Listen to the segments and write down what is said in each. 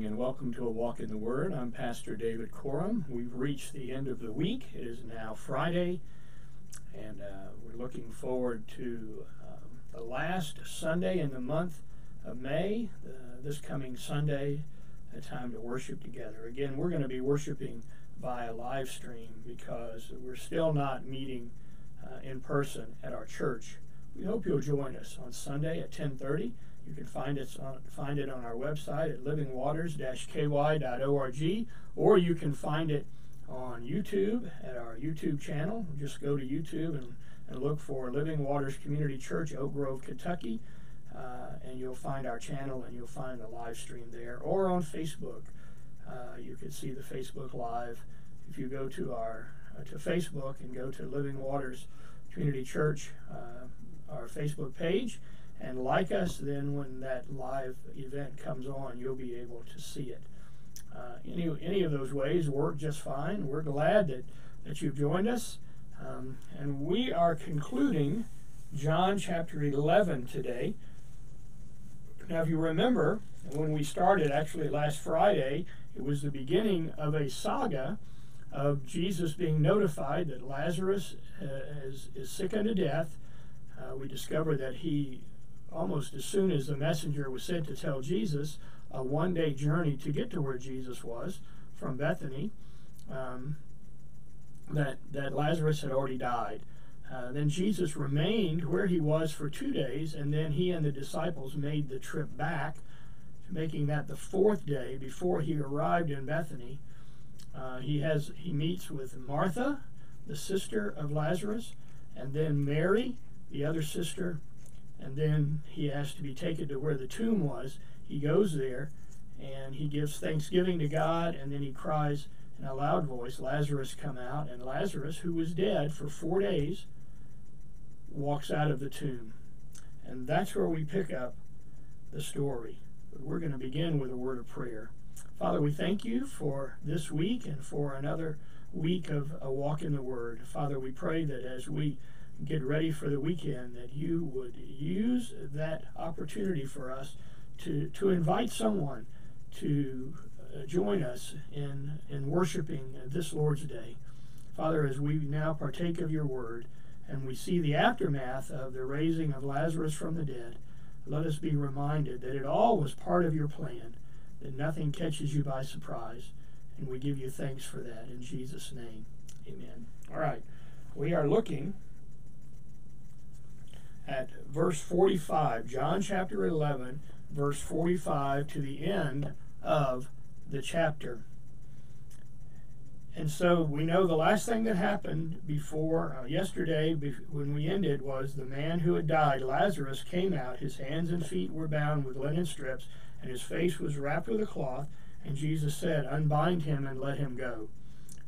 morning and welcome to A Walk in the Word. I'm Pastor David Corum. We've reached the end of the week. It is now Friday, and uh, we're looking forward to um, the last Sunday in the month of May, uh, this coming Sunday, a time to worship together. Again, we're going to be worshiping via live stream because we're still not meeting uh, in person at our church. We hope you'll join us on Sunday at 1030. You can find it on, find it on our website at livingwaters-ky.org, or you can find it on YouTube at our YouTube channel. Just go to YouTube and, and look for Living Waters Community Church, Oak Grove, Kentucky, uh, and you'll find our channel and you'll find the live stream there, or on Facebook. Uh, you can see the Facebook Live. If you go to our uh, to Facebook and go to Living Waters Community Church, uh, our Facebook page, and like us, then when that live event comes on, you'll be able to see it. Uh, any, any of those ways work just fine. We're glad that, that you've joined us. Um, and we are concluding John chapter 11 today. Now, if you remember, when we started, actually last Friday, it was the beginning of a saga of Jesus being notified that Lazarus uh, is, is sick unto death. Uh, we discovered that he almost as soon as the messenger was sent to tell Jesus, a one day journey to get to where Jesus was from Bethany, um, that, that Lazarus had already died. Uh, then Jesus remained where he was for two days, and then he and the disciples made the trip back, making that the fourth day before he arrived in Bethany. Uh, he has he meets with Martha, the sister of Lazarus, and then Mary, the other sister, and then he has to be taken to where the tomb was. He goes there and he gives thanksgiving to God, and then he cries in a loud voice, Lazarus, come out. And Lazarus, who was dead for four days, walks out of the tomb. And that's where we pick up the story. But we're going to begin with a word of prayer. Father, we thank you for this week and for another week of a walk in the Word. Father, we pray that as we get ready for the weekend, that you would use that opportunity for us to, to invite someone to uh, join us in, in worshiping this Lord's Day. Father, as we now partake of your word and we see the aftermath of the raising of Lazarus from the dead, let us be reminded that it all was part of your plan, that nothing catches you by surprise. And we give you thanks for that in Jesus' name. Amen. All right. We are looking at verse 45, John chapter 11, verse 45 to the end of the chapter. And so we know the last thing that happened before uh, yesterday, be- when we ended, was the man who had died, Lazarus, came out. His hands and feet were bound with linen strips, and his face was wrapped with a cloth. And Jesus said, Unbind him and let him go.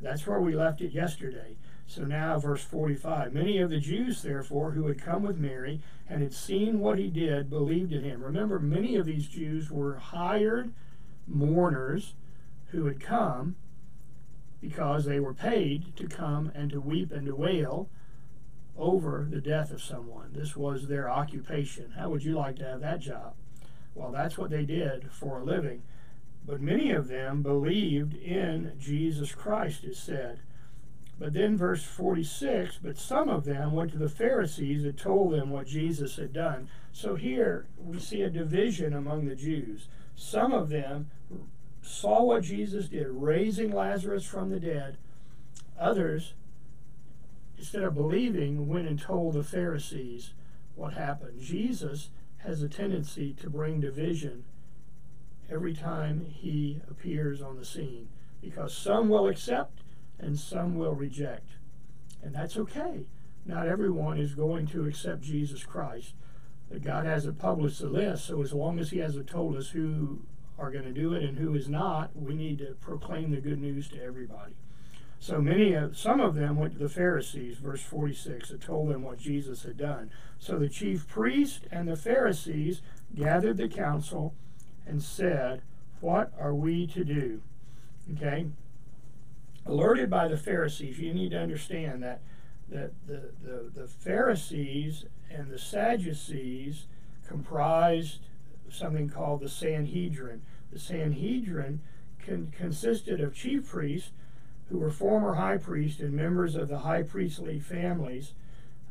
That's where we left it yesterday. So now, verse 45 Many of the Jews, therefore, who had come with Mary and had seen what he did, believed in him. Remember, many of these Jews were hired mourners who had come because they were paid to come and to weep and to wail over the death of someone. This was their occupation. How would you like to have that job? Well, that's what they did for a living. But many of them believed in Jesus Christ, it said. But then, verse 46 but some of them went to the Pharisees and told them what Jesus had done. So here we see a division among the Jews. Some of them saw what Jesus did, raising Lazarus from the dead. Others, instead of believing, went and told the Pharisees what happened. Jesus has a tendency to bring division every time he appears on the scene because some will accept and some will reject. And that's okay. Not everyone is going to accept Jesus Christ. God hasn't published the list, so as long as He hasn't told us who are going to do it and who is not, we need to proclaim the good news to everybody. So many of some of them went to the Pharisees, verse 46, and told them what Jesus had done. So the chief priest and the Pharisees gathered the council and said, What are we to do? Okay, alerted by the Pharisees, you need to understand that, that the, the, the Pharisees and the Sadducees comprised something called the Sanhedrin, the Sanhedrin con- consisted of chief priests who were former high priests and members of the high priestly families,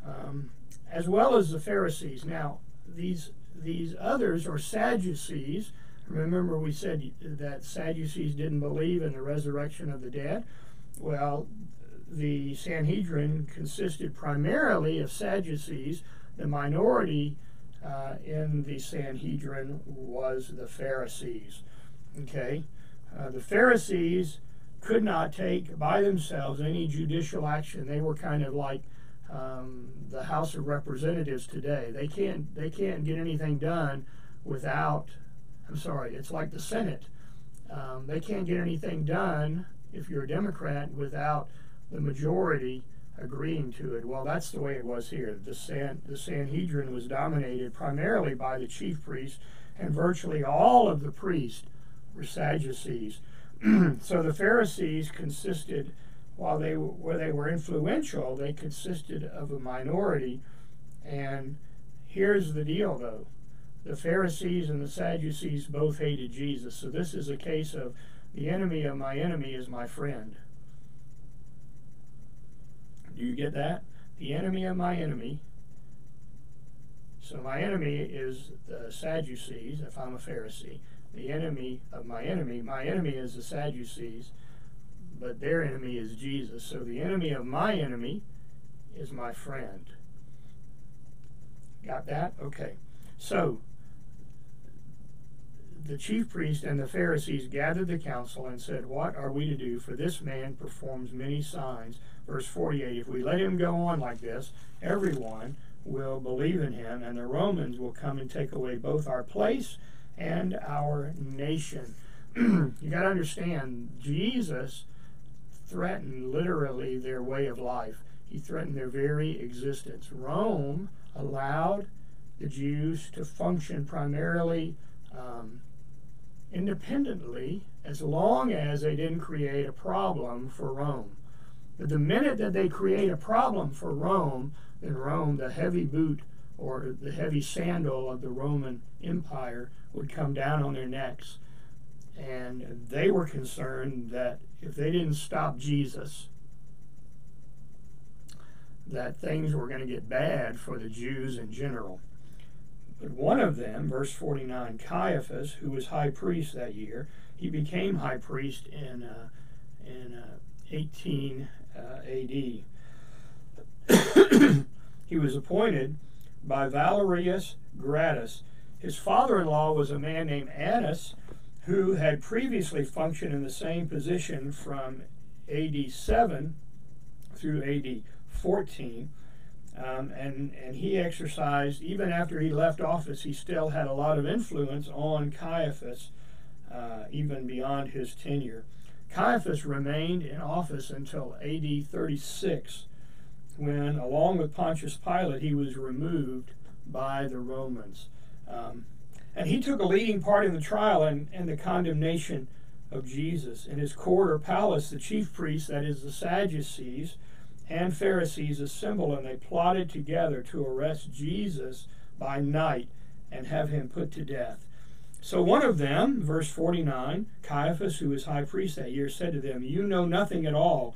um, as well as the Pharisees. Now, these these others are Sadducees. Remember, we said that Sadducees didn't believe in the resurrection of the dead. Well, the Sanhedrin consisted primarily of Sadducees. The minority uh, in the Sanhedrin was the Pharisees. Okay, uh, the Pharisees could not take by themselves any judicial action. They were kind of like um, the House of Representatives today. They can't they can't get anything done without. I'm sorry, it's like the Senate. Um, they can't get anything done if you're a Democrat without the majority agreeing to it. Well, that's the way it was here. The, San, the Sanhedrin was dominated primarily by the chief priests, and virtually all of the priests were Sadducees. so the Pharisees consisted, while they where they were influential, they consisted of a minority. And here's the deal, though: the Pharisees and the Sadducees both hated Jesus. So this is a case of the enemy of my enemy is my friend. Do you get that? The enemy of my enemy. So my enemy is the Sadducees, if I'm a Pharisee. The enemy of my enemy, my enemy is the Sadducees, but their enemy is Jesus. So the enemy of my enemy is my friend. Got that? Okay. So the chief priest and the Pharisees gathered the council and said, What are we to do? For this man performs many signs. Verse 48 If we let him go on like this, everyone will believe in him, and the Romans will come and take away both our place and our nation. you got to understand, Jesus threatened literally their way of life, he threatened their very existence. Rome allowed the Jews to function primarily. Um, independently as long as they didn't create a problem for Rome. But the minute that they create a problem for Rome, then Rome, the heavy boot or the heavy sandal of the Roman Empire, would come down on their necks. And they were concerned that if they didn't stop Jesus, that things were going to get bad for the Jews in general. But one of them, verse 49, Caiaphas, who was high priest that year, he became high priest in, uh, in uh, 18 uh, AD. he was appointed by Valerius Gratus. His father in law was a man named Annas, who had previously functioned in the same position from AD 7 through AD 14. Um, and, and he exercised, even after he left office, he still had a lot of influence on Caiaphas, uh, even beyond his tenure. Caiaphas remained in office until AD 36, when, along with Pontius Pilate, he was removed by the Romans. Um, and he took a leading part in the trial and, and the condemnation of Jesus. In his court or palace, the chief priests, that is, the Sadducees, and Pharisees assembled and they plotted together to arrest Jesus by night and have him put to death. So one of them, verse 49, Caiaphas, who was high priest that year, said to them, You know nothing at all.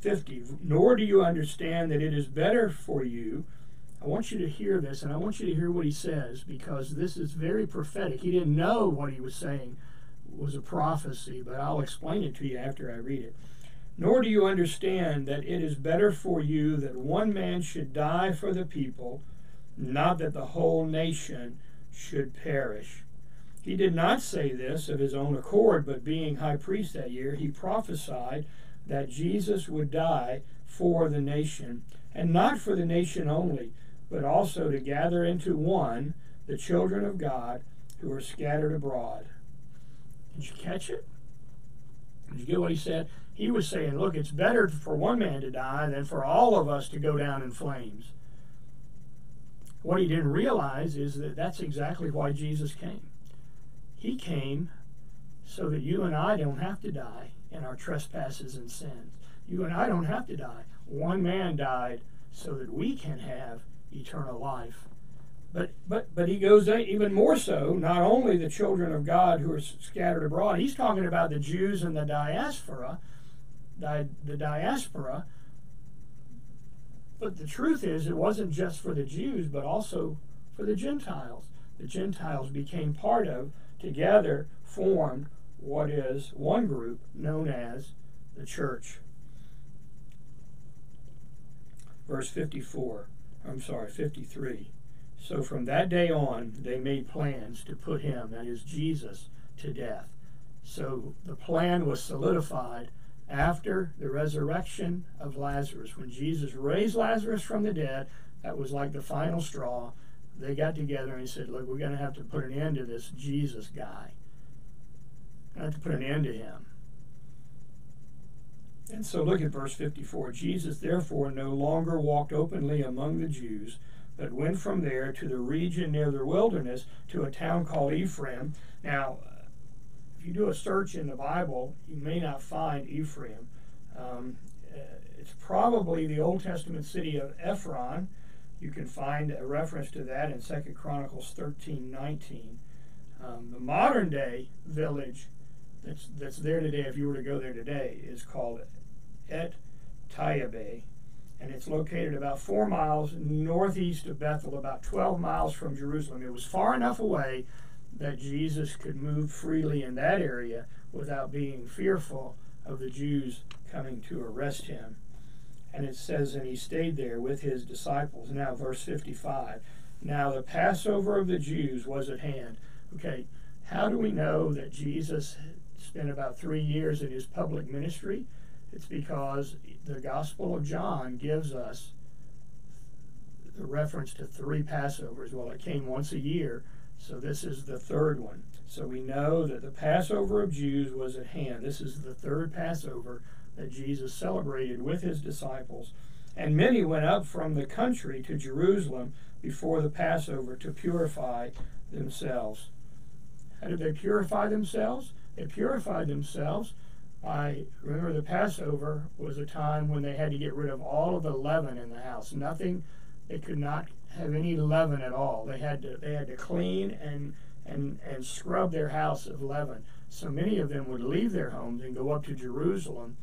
50, nor do you understand that it is better for you. I want you to hear this, and I want you to hear what he says because this is very prophetic. He didn't know what he was saying was a prophecy, but I'll explain it to you after I read it. Nor do you understand that it is better for you that one man should die for the people, not that the whole nation should perish. He did not say this of his own accord, but being high priest that year, he prophesied that Jesus would die for the nation, and not for the nation only, but also to gather into one the children of God who are scattered abroad. Did you catch it? Did you get what he said? He was saying, look, it's better for one man to die than for all of us to go down in flames. What he didn't realize is that that's exactly why Jesus came. He came so that you and I don't have to die in our trespasses and sins. You and I don't have to die. One man died so that we can have eternal life. But but but he goes even more so. Not only the children of God who are scattered abroad. He's talking about the Jews and the diaspora, the, the diaspora. But the truth is, it wasn't just for the Jews, but also for the Gentiles. The Gentiles became part of, together, formed what is one group known as the church. Verse 54, I'm sorry, 53. So from that day on, they made plans to put him, that is Jesus, to death. So the plan was solidified after the resurrection of Lazarus. When Jesus raised Lazarus from the dead, that was like the final straw. They got together and said, Look, we're going to have to put an end to this Jesus guy. I have to put an end to him. And so look at verse 54. Jesus therefore no longer walked openly among the Jews, but went from there to the region near the wilderness to a town called Ephraim. Now, if you do a search in the Bible, you may not find Ephraim. Um, uh, it's probably the Old Testament city of Ephron. You can find a reference to that in 2 Chronicles 13 19. Um, the modern day village that's, that's there today, if you were to go there today, is called Et Tayebe. And it's located about four miles northeast of Bethel, about 12 miles from Jerusalem. It was far enough away that Jesus could move freely in that area without being fearful of the Jews coming to arrest him. And it says, and he stayed there with his disciples. Now, verse 55. Now, the Passover of the Jews was at hand. Okay, how do we know that Jesus spent about three years in his public ministry? It's because the Gospel of John gives us the reference to three Passovers. Well, it came once a year, so this is the third one. So we know that the Passover of Jews was at hand. This is the third Passover that Jesus celebrated with his disciples. And many went up from the country to Jerusalem before the Passover to purify themselves. How did they purify themselves? They purified themselves by, remember, the Passover was a time when they had to get rid of all of the leaven in the house. Nothing, they could not have any leaven at all. They had to, they had to clean and, and, and scrub their house of leaven. So many of them would leave their homes and go up to Jerusalem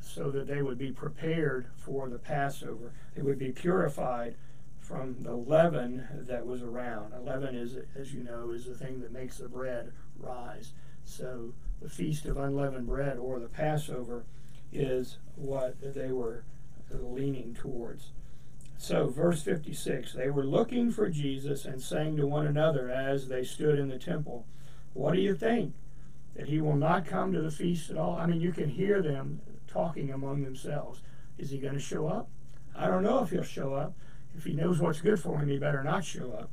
so that they would be prepared for the Passover. They would be purified from the leaven that was around. A leaven is, as you know, is the thing that makes the bread rise. So the Feast of Unleavened Bread or the Passover is what they were leaning towards. So, verse 56 they were looking for Jesus and saying to one another as they stood in the temple, What do you think? That he will not come to the feast at all? I mean, you can hear them talking among themselves. Is he going to show up? I don't know if he'll show up. If he knows what's good for him, he better not show up.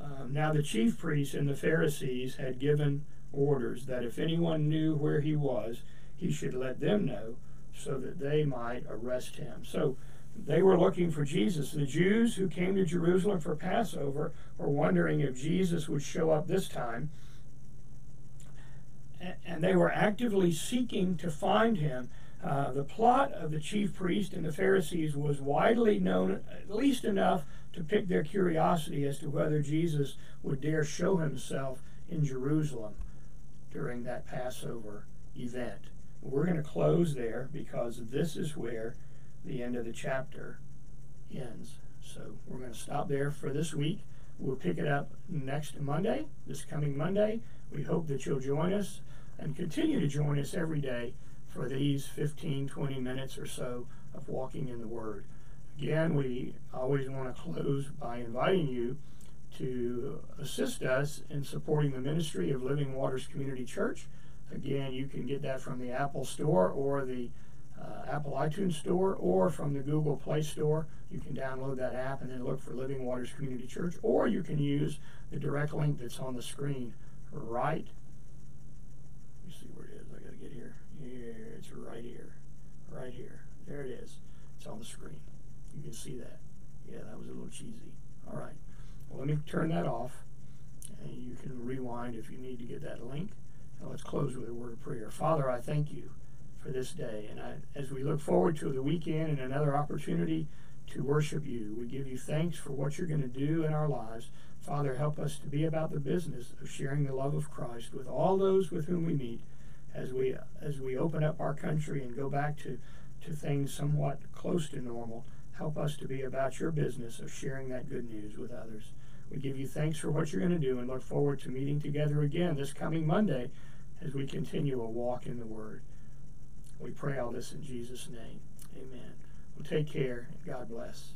Uh, now, the chief priests and the Pharisees had given orders that if anyone knew where he was, he should let them know so that they might arrest him. So they were looking for Jesus. The Jews who came to Jerusalem for Passover were wondering if Jesus would show up this time. And they were actively seeking to find him. Uh, the plot of the chief priest and the Pharisees was widely known, at least enough to pique their curiosity as to whether Jesus would dare show himself in Jerusalem during that Passover event. We're going to close there because this is where the end of the chapter ends. So we're going to stop there for this week. We'll pick it up next Monday, this coming Monday. We hope that you'll join us and continue to join us every day for these 15, 20 minutes or so of walking in the Word. Again, we always want to close by inviting you to assist us in supporting the ministry of Living Waters Community Church. Again, you can get that from the Apple Store or the uh, Apple iTunes Store or from the Google Play Store. You can download that app and then look for Living Waters Community Church, or you can use the direct link that's on the screen right. Let me see where it is. I got to get here. Here, it's right here. Right here. There it is. It's on the screen. You can see that. Yeah, that was a little cheesy. All right. Let me turn that off, and you can rewind if you need to get that link. Now let's close with a word of prayer. Father, I thank you for this day, and I, as we look forward to the weekend and another opportunity to worship you. We give you thanks for what you're going to do in our lives. Father, help us to be about the business of sharing the love of Christ with all those with whom we meet as we as we open up our country and go back to, to things somewhat close to normal. Help us to be about your business of sharing that good news with others. We give you thanks for what you're going to do and look forward to meeting together again this coming Monday as we continue a walk in the Word. We pray all this in Jesus' name. Amen. Well, take care and God bless.